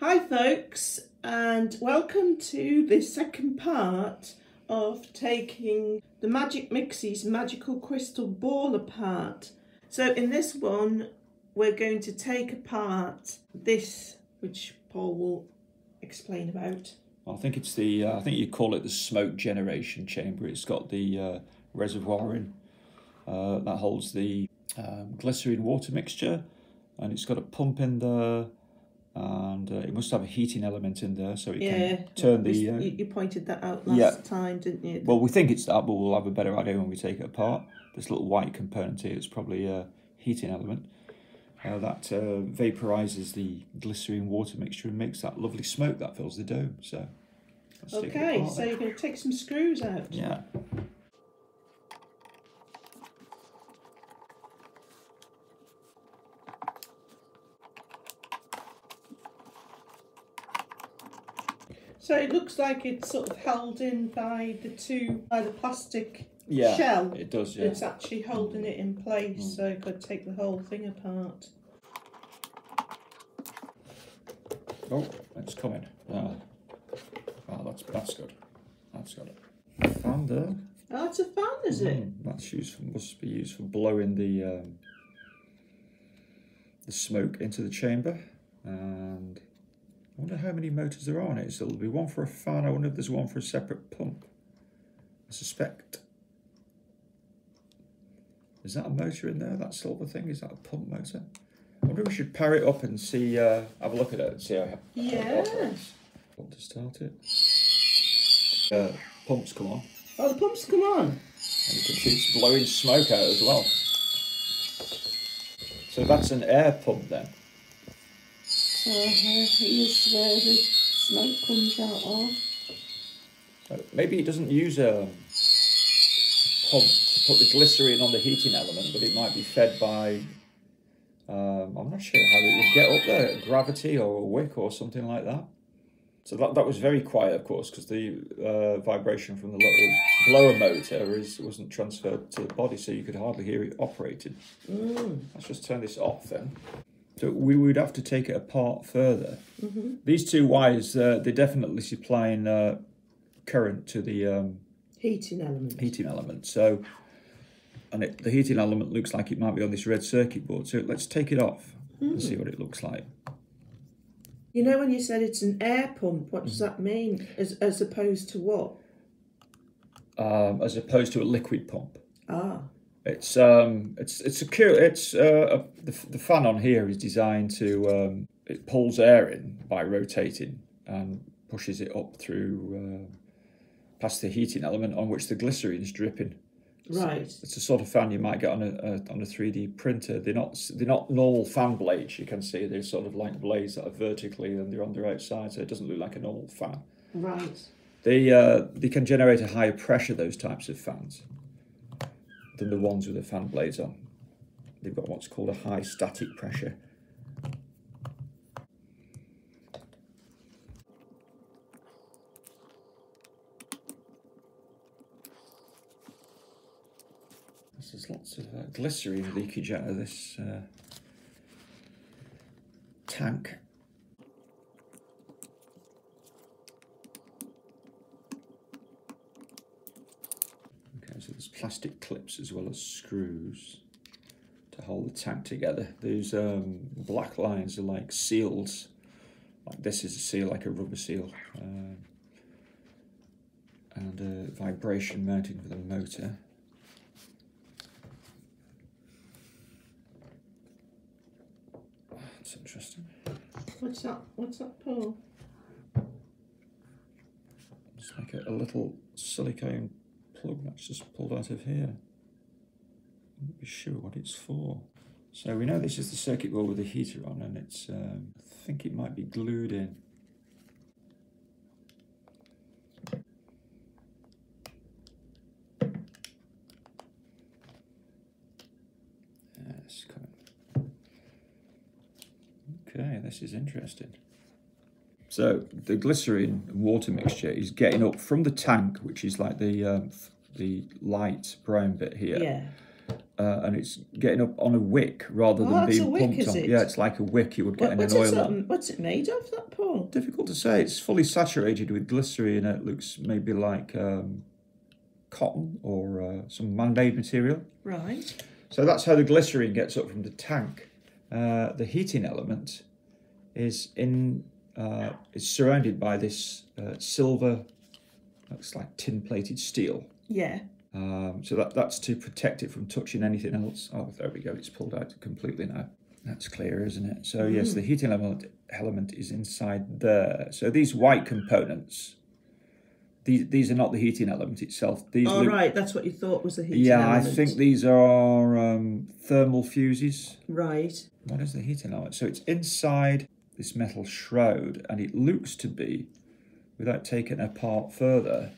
Hi, folks, and welcome to the second part of taking the Magic Mixies magical crystal ball apart. So, in this one, we're going to take apart this, which Paul will explain about. I think it's the uh, I think you call it the smoke generation chamber. It's got the uh, reservoir in uh, that holds the um, glycerine water mixture, and it's got a pump in there and uh, it must have a heating element in there so it Yeah, can turn the. you, Uh, you pointed that out last yeah. time, didn't you? well, we think it's that, but we'll have a better idea when we take it apart. This little white component here is probably a heating element uh, that uh, vaporizes the glycerine water mixture and makes that lovely smoke that fills the dome. So, let's take it okay, so you're going to take some screws out. yeah. So it looks like it's sort of held in by the two, by the plastic Yeah, shell. it does. Yeah. It's actually holding it in place, Mm. so you could take the whole thing apart. Oh, it's coming. Ah, oh, that's that's good. That's good. Fan there. Oh, it's a fan, is it? Mm, that's used for, must be used for blowing the um, the smoke into the chamber. And I wonder how many motors there are on it. So there'll be one for a fan. I wonder if there's one for a separate pump. I suspect. Is that a motor in there? That silver thing? Is that a pump motor? I wonder if we should power it up and see. Uh, have a look at it and see how, how it Yeah. operates. Want to start it? Uh, pumps come on. Oh, the pumps come on. And you can see it's blowing smoke out as well. So that's an air pump then. Here's where the smoke comes out of. Maybe it doesn't use a pump to put the glycerine on the heating element, but it might be fed by. Um, I'm not sure how it would get up there, gravity or a wick or something like that. So that, that was very quiet, of course, because the uh, vibration from the little blower motor is, wasn't transferred to the body, so you could hardly hear it operating. Mm. Let's just turn this off then. So we would have to take it apart further. hmm These two wires, uh, they're definitely supplying uh, current to the um, Heating element. heating element. So, and it, the heating element looks like it might be on this red circuit board. So let's take it off and see what it looks like. You know when you said it's an air pump, what Mm-hmm. does that mean? As as opposed to what? Um, as opposed to a liquid pump. Ah, It's um, it's it's secure. It's uh, a, the the fan on here is designed to um, it pulls air in by rotating and pushes it up through uh, past the heating element on which the glycerine is dripping. right. It's a sort of fan you might get on a, a on a three D printer. They're not they're not normal fan blades. You can see they're sort of like blades that are vertically and they're on their outside, so it doesn't look like a normal fan. Right. They uh, they can generate a higher pressure. Those types of fans than the ones with the fan blades on. They've got what's called a high static pressure. There's lots of uh, glycerine leakage out of this uh, tank. Okay, so there's plastic clips as well as screws to hold the tank together. These um, black lines are like seals. Like this is a seal, like a rubber seal. Um, and a vibration mounting for the motor. That's interesting. What's that? What's that, Paul? It's like a, a little silicone plug that's just pulled out of here. I'm not be sure what it's for. So we know this is the circuit board with the heater on, and it's. Um, I think it might be glued in. Okay, this is interesting. So the glycerine and water mixture is getting up from the tank, which is like the um, the light brown bit here, Yeah. uh, and it's getting up on a wick rather Oh, than being wick, pumped on. it? Yeah, it's like a wick you would get What, in an oil. lamp. what's it made of, that, Paul? Difficult to say. It's fully saturated with glycerine. It looks maybe like um, cotton or uh, some man-made material. Right. So that's how the glycerine gets up from the tank. Uh, the heating element is in uh, is surrounded by this uh, silver, looks like tin-plated steel. Yeah. Um, so that, that's to protect it from touching anything else. Oh, there we go. It's pulled out completely now. That's clear, isn't it? So yes, the heating element element is inside there. So these white components, these these are not the heating element itself. These All look- right, that's what you thought was a heating element. yeah, element. I think these are um, thermal fuses. Right. What is the heating element? So it's inside this metal shroud, and it looks to be, without taking it apart further,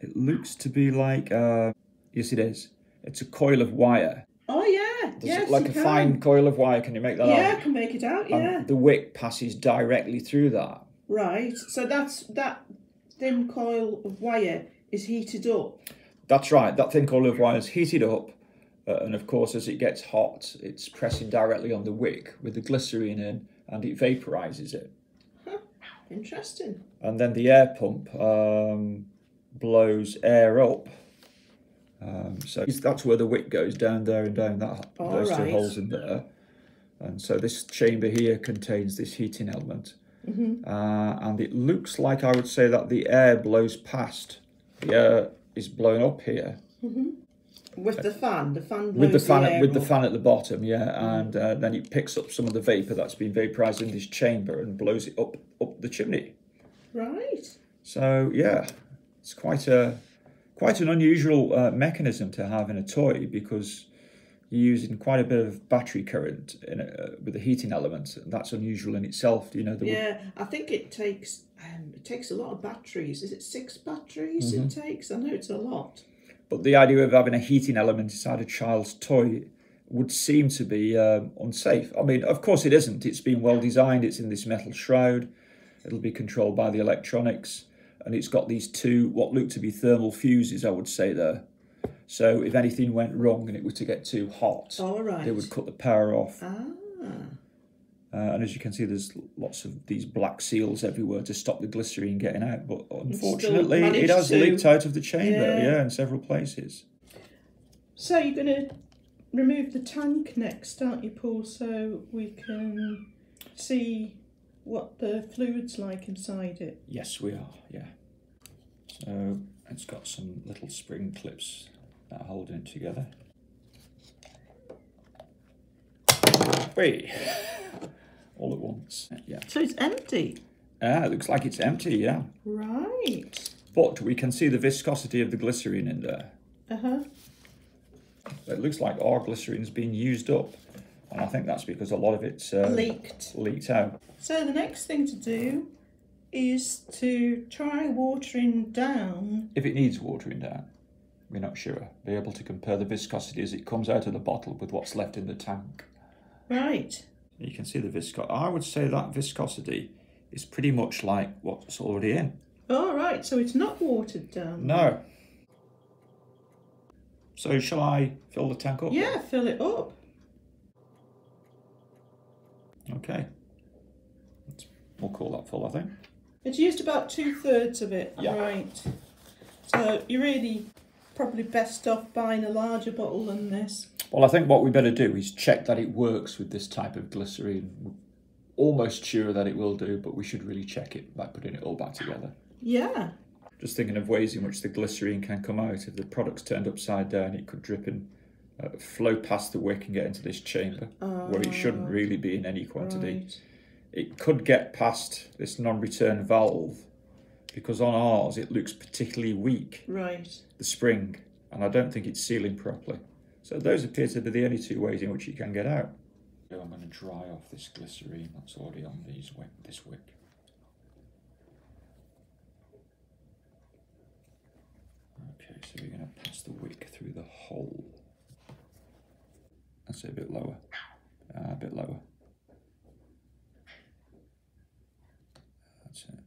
it looks to be like, uh, yes, it is. It's a coil of wire. Oh, yeah. Yes, like a can. fine coil of wire? Can you make that Yeah, out? I can make it out, And yeah. the wick passes directly through that. Right. So that's that thin coil of wire is heated up. That's right. That thin coil of wire is heated up, uh, and of course, as it gets hot, it's pressing directly on the wick with the glycerine in, and it vaporizes it. Interesting. and then the air pump um, blows air up. Um, so that's where the wick goes down there and down that All those two holes in there. And so this chamber here contains this heating element, Mm-hmm. uh, and it looks like I would say that the air blows past. The air is blown up here With the fan, the fan blows with the fan air with the fan at the bottom, yeah, and uh, then it picks up some of the vapor that's been vaporized in this chamber and blows it up up the chimney. Right. So yeah, it's quite a quite an unusual uh, mechanism to have in a toy because you're using quite a bit of battery current in a, uh, with the heating element. and That's unusual in itself. You know, the, Yeah, I think it takes um, it takes a lot of batteries. Is it six batteries Mm-hmm. it takes? I know it's a lot. But the idea of having a heating element inside a child's toy would seem to be um, unsafe. I mean, of course it isn't. It's been well designed. It's in this metal shroud. It'll be controlled by the electronics, and it's got these two what look to be thermal fuses. I would say there. So if anything went wrong and it were to get too hot, right. they would cut the power off. Ah. Uh, and as you can see, there's lots of these black seals everywhere to stop the glycerine getting out. But unfortunately, it has to. leaked out of the chamber, Yeah. yeah, in several places. So you're going to remove the tank next, aren't you, Paul? So we can see what the fluid's like inside it. Yes, we are, yeah. So it's got some little spring clips that are holding it together. Wait, all at once, yeah. So it's empty. Ah, it looks like it's empty, yeah. Right. But we can see the viscosity of the glycerine in there. Uh huh. It looks like our glycerine's been used up, and I think that's because a lot of it's uh, Leaked. leaked out. So the next thing to do is to try watering down. If it needs watering down, we're not sure. Be able to compare the viscosity as it comes out of the bottle with what's left in the tank. Right. You can see the viscosity. I would say that viscosity is pretty much like what's already in. All right. So it's not watered down. No. So shall I fill the tank up? Yeah, fill it up. Okay. We'll call that full, I think. It's used about two thirds of it. Yeah. Right. So you're really probably best off buying a larger bottle than this. Well, I think what we better do is check that it works with this type of glycerine. We're almost sure that it will do, but we should really check it by putting it all back together. Yeah. Just thinking of ways in which the glycerine can come out. If the product's turned upside down, it could drip and uh, flow past the wick and get into this chamber where it shouldn't really be in any quantity. Right. It could get past this non-return valve because on ours it looks particularly weak, Right. the spring, and I don't think it's sealing properly. So those appear to be the only two ways in which you can get out. So I'm going to dry off this glycerine that's already on these wick, this wick. Okay, so we're going to pass the wick through the hole. That's a bit lower. Uh, a bit lower. That's it.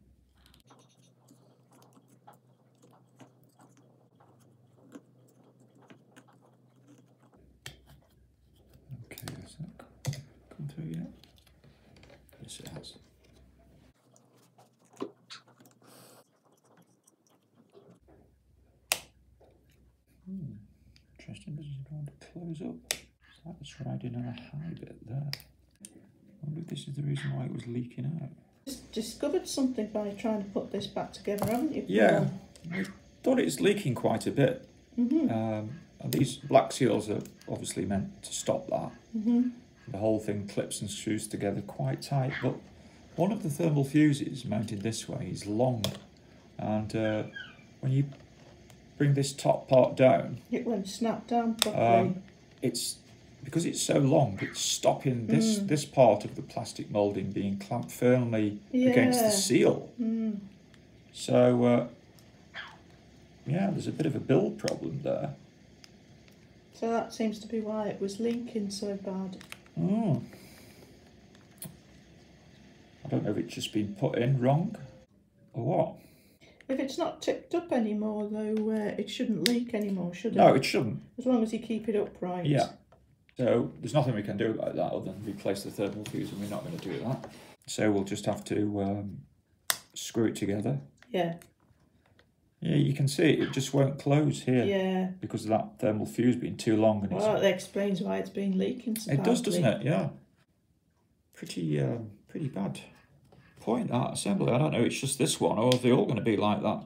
Close up. So that's riding on a high bit there. I wonder if this is the reason why it was leaking out. Just discovered something by trying to put this back together, haven't you? Yeah, I thought it's leaking quite a bit. Mm-hmm. Um, and these black seals are obviously meant to stop that. Mm-hmm. The whole thing clips and screws together quite tight, but one of the thermal fuses mounted this way is long, and uh, when you bring this top part down, It won't snap down properly. um, it's because it's so long, it's stopping this Mm. this part of the plastic moulding being clamped firmly against the seal. mm. So uh, yeah, there's a bit of a build problem there. So that seems to be why it was leaking so bad. Oh. I don't know if it's just been put in wrong or what. If it's not tipped up anymore, though, uh, it shouldn't leak anymore, should it? No, it shouldn't. As long as you keep it upright. Yeah. So there's nothing we can do about that other than replace the thermal fuse, and we're not going to do that. So we'll just have to um, screw it together. Yeah. Yeah, you can see it, it just won't close here Yeah. because of that thermal fuse being too long. And it's, Well, that explains why it's been leaking so it does, doesn't it? Yeah. Pretty, um, pretty bad point that assembly. I don't know. It's just this one, or are they all going to be like that?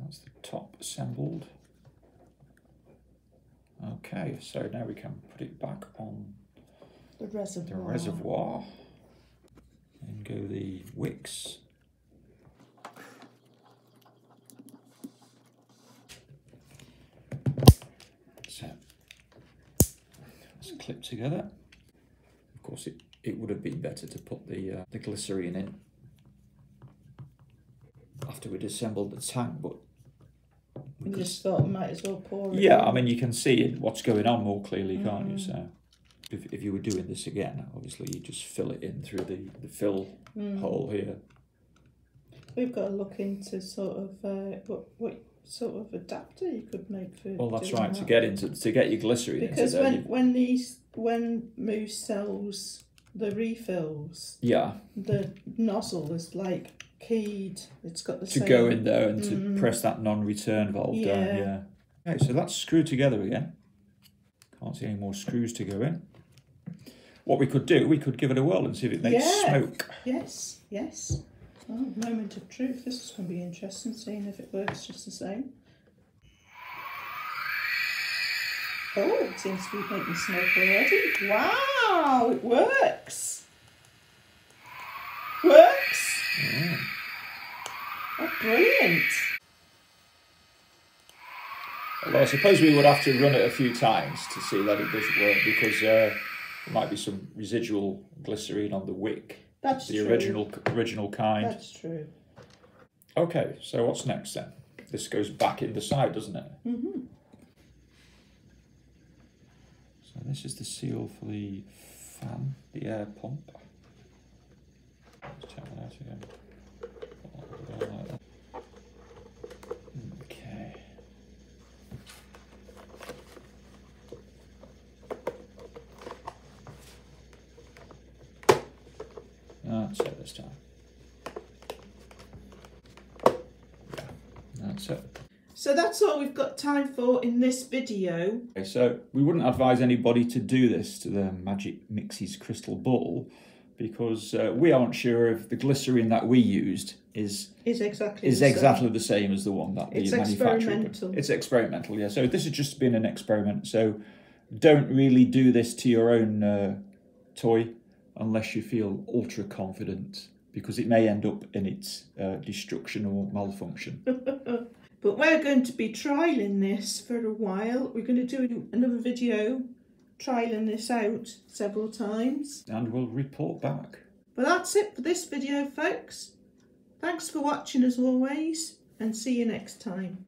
That's the top assembled. Okay, so now we can put it back on The reservoir. the reservoir and go the wicks. So let's clip together. Of course, it, it would have been better to put the uh, the glycerine in after we'd assembled the tank, but we could just thought we might as well pour it. yeah, in. I mean, you can see what's going on more clearly, can't you? Mm. So, if, if you were doing this again, obviously you just fill it in through the, the fill Mm. hole here. We've got to look into sort of uh, what what sort of adapter you could make for. Well, that's right. To get into to get your glycerine because into there, when you- when these when Moose sells the refills, yeah, the nozzle is like keyed. It's got the to same. go in there and to Mm. press that non-return valve down. Yeah. Yeah. Okay, so that's screwed together again. Can't see any more screws to go in. What we could do, we could give it a whirl and see if it makes Yeah. smoke. Yes, yes. Oh, moment of truth. This is going to be interesting, seeing if it works just the same. Oh, it seems to be making smoke already. Wow, it works. Works. Mm. Oh, brilliant. Well, I suppose we would have to run it a few times to see that it does work because uh, there might be some residual glycerine on the wick, That's the true. original original kind. That's true. Okay, so what's next then? This goes back in the side, doesn't it? Mm-hmm. So this is the seal for the fan, the air pump. Let's check that out again. Like that. Okay. It this time. Yeah, that's it. So that's all we've got time for in this video. Okay, so we wouldn't advise anybody to do this to the Magic Mixies crystal ball because uh, we aren't sure if the glycerine that we used is Is exactly is the same. exactly the same as the one that the It's manufacturer. experimental. It's experimental, yeah. So this has just been an experiment. So don't really do this to your own uh, toy unless you feel ultra confident because it may end up in its uh, destruction or malfunction. But we're going to be trialing this for a while. We're going to do another video trialing this out several times. and we'll report back. But that's it for this video, folks. Thanks for watching as always, and see you next time.